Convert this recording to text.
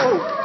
Oh.